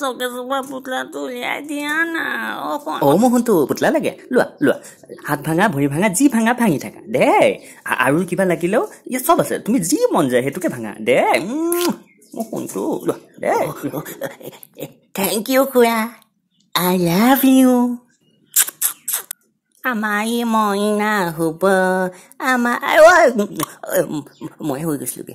চকে জোপা পুতলাটো উলিয়াই দিয়া না অকণ অ মোহনটো পুতলা লাগে লোৱা লোৱা হাত ভাঙা ভৰি ভাঙা যি ভাঙা ভাঙি থাকা দে আৰু কিবা লাগিলেও ইয়াত চব আছে তুমি যি মন যায় সেইটোকে ভাঙা দে মোহনটো লোৱা দে থেংক ইউ খুৰা আই লাভ ইউ আমাৰ মইনা হ'ব আমাৰ মই হৈ গৈছিলোগে